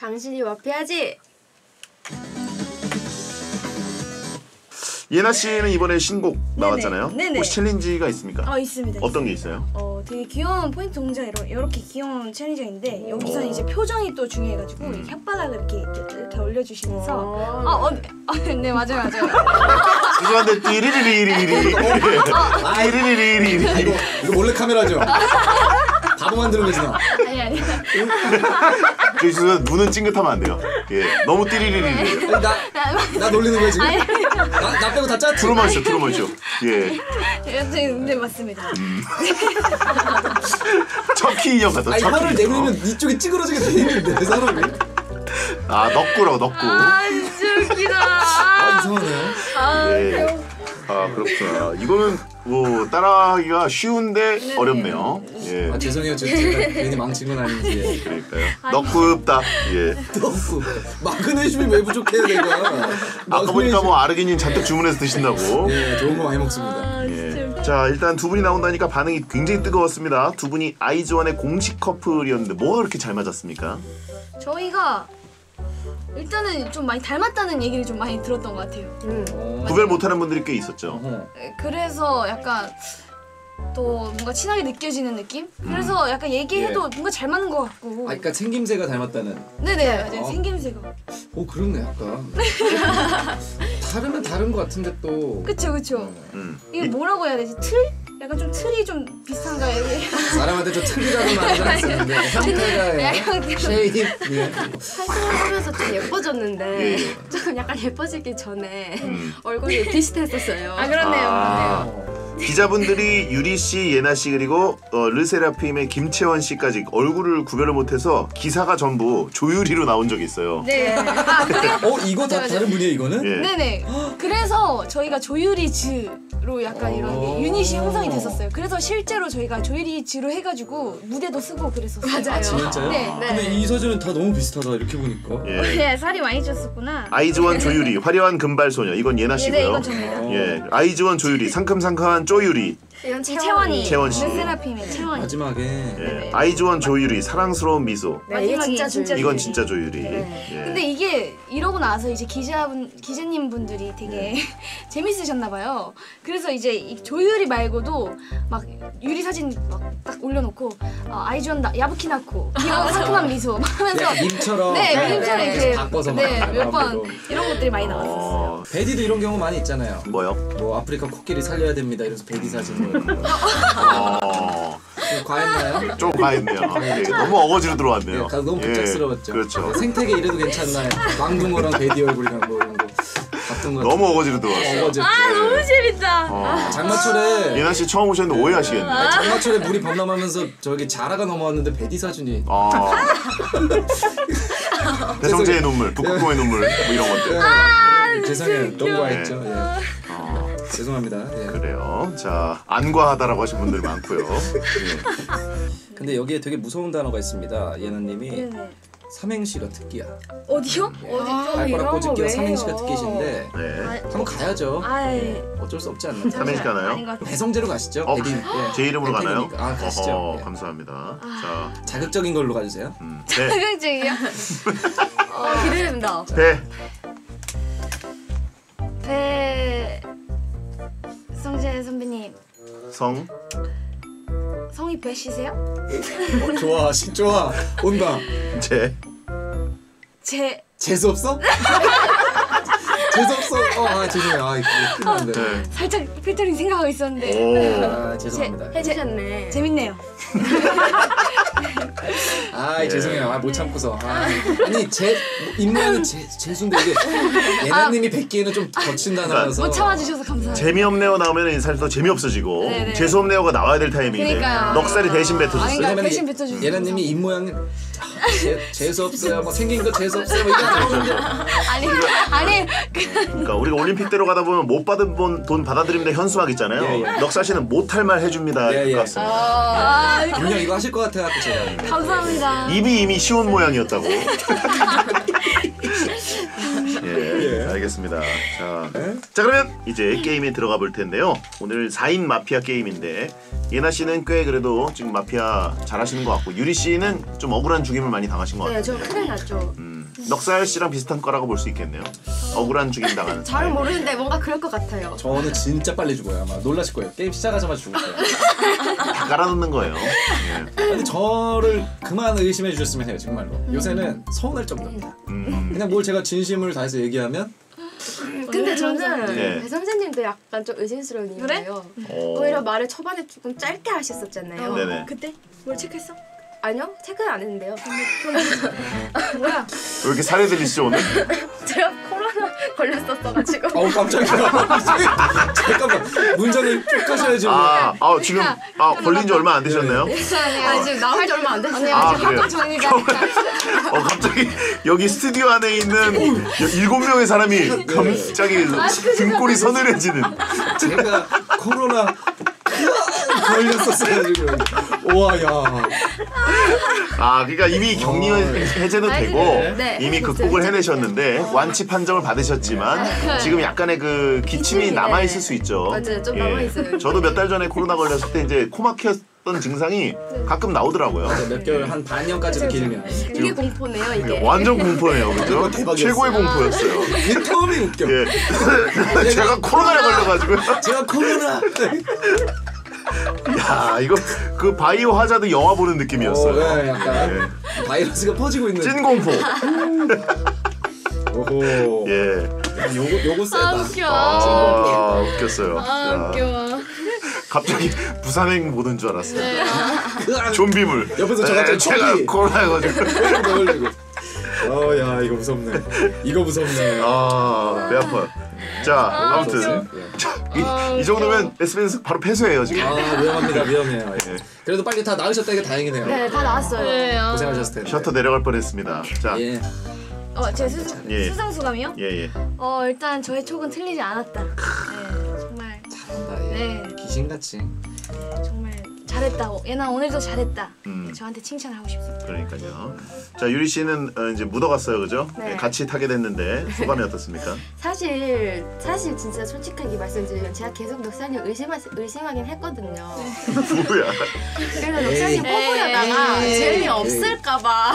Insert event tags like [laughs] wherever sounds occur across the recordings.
당신이 마피아지. 예나 씨는 이번에 신곡 나왔잖아요. 네네. 혹시 챌린지가 있습니까? 어 있습니다. 어떤 게 있어요? 어 되게 귀여운 포인트 동작 이러, 이렇게 귀여운 챌린지가 있는데 여기서는 이제 표정이 또 중요해가지고 음. 이렇게 혓바닥을 이렇게 이렇게, 이렇게 올려주시면서 어. 아, 어, 네. 아, 네 맞아요 맞아요. [laughs] 죄송한데 띠리리리리리 띠리리리리리 아, 이거 몰래 카메라죠. [laughs] 바보 만드는 거지 나. [laughs] 아니 아니. 저기 서 눈은 찡긋하면 안 돼요. 예, 너무 띠리리리리. 나나 놀리는 거야 지금? 나, 나 빼고 다 짰지. 트로마쇼 트로마쇼. 예, 여튼 네 맞습니다. 척키 인형 같다. 아 이거를 척키. 내밀면 이쪽이 찌그러지게 돼 있는데 사람이. 아 넉구라고 넉구. 아 진짜 웃기다. 아 이상하네요. 예. 아 그렇구나. 이거는 뭐 따라하기가 쉬운데 어렵네요. 예. 아 죄송해요 저 제가 괜히 망친 건 아닌지. 그러니까요. 넉구읍다. 예. 너무 마그네슘이 왜 부족해요 내가. [laughs] 아까 보니까 뭐 아르기닌 잔뜩 주문해서 드신다고. 예 좋은 거 많이 먹습니다. 아. 예. 자 일단 두 분이 나온다니까 반응이 굉장히 뜨거웠습니다. 두 분이 아이즈원의 공식 커플이었는데 뭐가 그렇게 잘 맞았습니까? 저희가 일단은 좀 많이 닮았다는 얘기를 좀 많이 들었던 것 같아요. 음. 어. 구별 못하는 분들이 꽤 있었죠. 그래서 약간 또 뭔가 친하게 느껴지는 느낌? 그래서 약간 얘기해도 뭔가 잘 맞는 것 같고. 아 그러니까 생김새가 닮았다는. 네네 맞아요 어. 생김새가. 오 그렇네 약간. [laughs] 다르면 다른 거 같은데 또. 그쵸 그쵸. 음. 이게 뭐라고 해야 되지? 틀? 약간 좀 틀이 좀 비슷한가 이게. 사람한테 저 틀이라는 말을 안 쓰는데 형태가 쉐입. 예. 활동을 하면서 좀 예뻐졌는데 예, 예. 좀 약간 예뻐지기 전에 음. 얼굴이 비슷했었어요. 아 그렇네요. 아. 그렇네요. 기자분들이 유리 씨, 예나 씨 그리고 어, 르세라핌의 김채원 씨까지 얼굴을 구별을 못해서 기사가 전부 조유리로 나온 적이 있어요. 네. 아 그래. 어 이거 다 다른 분이에요 이거는? 예. 네네. 그래서 저희가 조유리즈로 약간 이런 오. 게 유닛이 형성이 됐었어요. 그래서 실제로 저희가 조유리즈로 해가지고 무대도 쓰고 그랬었어요. 맞아요. 아 진짜요? 네. 근데 이 사진은 다 너무 비슷하다 이렇게 보니까. 예. 네, 살이 많이 쪘었구나. 아이즈원 조유리, 화려한 금발 소녀 이건 예나 네, 씨고요. 네, 이건 접니다. 예, 아이즈원 조유리, 상큼상큼한 쪼유리, 이건 채원이. 채원 씨. 르세라핌의 채원이. 마지막에 예. 아이즈원 조유리, 사랑스러운 미소. 네, 이게 진짜 진짜. 이건 진짜 조유리. 네. 예. 근데 이게 이러고 나서 이제 기자분 기자님 분들이 되게 [laughs] 재밌으셨나 봐요. 그래서 이제 이 조유리 말고도 막 유리 사진 막 딱 올려놓고 어, 아이즈원 나- 야부키 낳고 귀여운 상큼한 미소 막 하면서 약간 밈처럼 네, 네, 밈처럼 네, 이렇게 바꿔서 막 네, 몇번 마음대로. 이런 것들이 많이 나왔었어요. 어, 베디도 이런 경우 많이 있잖아요. 뭐요? 뭐 아프리카 코끼리 살려야 됩니다. 이래서 베디 사진. 어, 좀 과했나요? 좀 과했네요. 예, 너무 어거지로 예, 들어왔네요. 가- 너무 예, 복잡스러웠죠. 그렇죠. 네, 생태계 이래도 괜찮나요? 망둥어랑 베디 얼굴이랑 뭐 이런 거 같은 거. 너무 어거지로 들어왔어요. 어거졌죠. 재밌다. 어. 장마철에 예나 씨 처음 오셨는데 오해하시겠네. 장마철에 물이 범람하면서 저기 자라가 넘어왔는데 베디 사진이 어. [laughs] 배성재의 눈물, 북극곰의 눈물, 뭐 이런 것들. 예, 죄송해요. 너무 과했죠. 예. 어, 죄송합니다. 예. 그래요. 자, 안과하다라고 하신 분들이 많고요. 예. 근데 여기에 되게 무서운 단어가 있습니다. 예나님이 네네. 삼행시가 특기야. 어디요? 예. 어디 좀 발가락 이런 거 꼬집기가 왜요? 삼행시가 특기신데 네. 한번 가야죠. 아이. 예. 어쩔 수 없지 않나. 삼행시 가나요? 아닌 것 같아요. 배성재로 가시죠. 어, 베디. 예. 제 이름으로 가나요? 아 가시죠. 어허, 예. 감사합니다. 자, 자극적인 걸로 가주세요. 음, 배, [laughs] 자극적이요? [laughs] 어, 기대된다. 배, 배 성재 선배님 성, 성이 배시세요? 어, 좋아, 시 좋아. 온다. 재, 제 재수 없어? [laughs] 재수 없어. 어, 아 죄송해요. 아 이거 끝났는데. 네. 살짝 필터링 생각하고 있었는데 오, 아 죄송합니다. 해주셨네. 재밌네요. [laughs] 아 죄송해요. 아, 못 참고서. 아, 아니 제 입모양은 제 재수인데 이게 예나님이 뵙기에는 좀 거친 단어라서. 못 참아주셔서 감사합니다. 재미없네요 나오면 사실 더 재미없어지고 네네. 재수없네요가 나와야 될 타이밍인데 그러니까요. 넉살이 대신 아, 뱉어줬어요. 그러니까 왜냐면 대신 예- 뱉어주셔서 예나님이 입모양이 아, 재, 재수 없어요. 뭐 생긴 거 재수 없어요. 뭐 이런 거 아니 아니 그러니까 우리가 올림픽대로 가다 보면 못 받은 돈, 돈 받아들입니다 현수막 있잖아요. 예, 예. 넉살 씨는 못할 말 해줍니다. 예, 예. 같습니다. 아 분명 이거 하실 것 같아갖고 제가. 감사합니다. 입이 이미 시온 모양이었다고. [laughs] 예, 예. 알겠습니다. 자, 예? 자 그러면 이제 게임에 들어가 볼 텐데요. 오늘 4인 마피아 게임인데 예나 씨는 꽤 그래도 지금 마피아 잘하시는 것 같고 유리 씨는 좀 억울한 죽임을 많이 당하신 것 같아요. 네, 저 큰일 났죠. 음, 넉살 씨랑 비슷한 거라고 볼 수 있겠네요. 억울한 죽임 당하는. 잘 모르는데 뭔가 그럴 것 같아요. 저는 진짜 빨리 죽어요. 아마 놀라실 거예요. 게임 시작하자마자 죽을 거예요. 다 깔아놓는 거예요. 예. 근데 저를 그만 의심해 주셨으면 해요. 정말로. 요새는 서운할 정도입니다. 음. 그냥 뭘 제가 진심을 다해서 얘기하면 근데 저는 네. 배 선생님도 약간 좀 의심스러운? 이유예요. 어. 오히려 말을 초반에 조금 짧게 하셨었잖아요. 네네. 그때 뭘 체크했어? 아니요, 체크는 안 했는데요. 뭐야? 왜 이렇게 살해 들리시죠 오늘? [laughs] 제가 코로나 걸렸었어가지고. 어우 깜짝이야. [laughs] 잠깐만 문장을 쭉 가셔야지. 아, 아 지금 아 걸린 지 얼마 안 되셨나요? 아 지금 나온 지 얼마 안 됐어요. 아, 그래요? 학교 정리가 어 갑자기 여기 스튜디오 안에 있는 여- 일곱 명의 사람이 갑자기 등골이 서늘해지는. 제가 코로나 걸렸었어요 지금. 우와 야. 아 그러니까 이미 격리 해제는 되고 네. 이미 극복을 해내셨는데 완치 판정을 받으셨지만 지금 약간의 그 기침이 남아 네. 있을 수 있죠. 맞아요, 좀 남아 있어요. 저도 몇 달 전에 코로나 걸렸을 때 이제 코 막혔던 증상이 가끔 나오더라고요. 몇 개월 한 반년까지도 길면. 이게 공포네요, 이게. 완전 공포네요, 그죠? [laughs] 최고의 공포였어요. 이게 처음이 웃겨. 예. [laughs] 제가 코로나에 걸려가지고. 제가 코로나. [laughs] 야 이거 그 바이오 하자드 영화 보는 느낌이었어요. 어, 예, 약간 바이러스가 퍼지고 있는. 찐 공포. 오호. 예. 요거 요거 세다. 아 웃겨. 아 웃겼어요. 아 자, 웃겨. 갑자기 부산행 보는 줄 알았어요. 그 좀비물. 옆에서 저 갑자기 제가 총기. 코로나여가지고. 걸리고. 어야 이거 무섭네. 이거 무섭네. 아배 아파요. 자 아무튼 이, 이 정도면 SBS 바로 폐쇄해요 지금. 아 위험합니다 위험해요. 예. 그래도 빨리 다 나으셨다니까 다행이네요. 네, 다 나왔어요. 네. 아. 고생하셨을 텐데. 셔터 내려갈 뻔했습니다. 자 예. 어, 제 수상 예. 수상 소감이요? 예, 예. 어 일단 저의 촉은 틀리지 않았다. 네, 정말 잘한다. 예. 네. 귀신같이. 정말 잘했다. 얘나 오늘도 잘했다. 음. 저한테 칭찬하고 싶습니다. 그러니까요. 자 유리 씨는 어, 이제 묻어갔어요, 그죠? 네. 네, 같이 타게 됐는데 소감이 어떻습니까? 사실 사실 진짜 솔직하게 말씀드리면 제가 계속 넉살님 의심하, 의심하긴 했거든요. [laughs] 뭐야? 그래서 에이. 뽑으려다가 에이. 재미 없을까봐.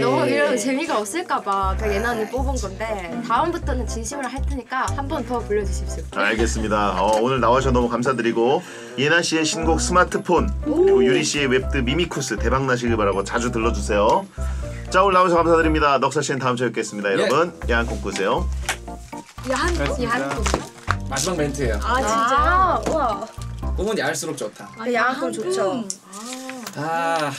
너무 이러면 재미가 없을까봐 그냥 예나 언니 뽑은 건데 다음부터는 진심으로 할 테니까 한 번 더 불러주십시오. 알겠습니다. 어, 오늘 나와주셔서 너무 감사드리고 예나 씨의 신곡 스마트폰 그리고 유리 씨의 웹드 미미쿠스 대박 나시길 바라고 자주 들러주세요. 자 오늘 나와주셔서 감사드립니다. 넉살 씨는 다음 주에 뵙겠습니다. 여러분 야한콩 꾸세요. 야한 야한 마지막 멘트예요. 아 진짜. 아 우와 꿈은 야할수록 좋다. 야한 꿈 좋죠. 아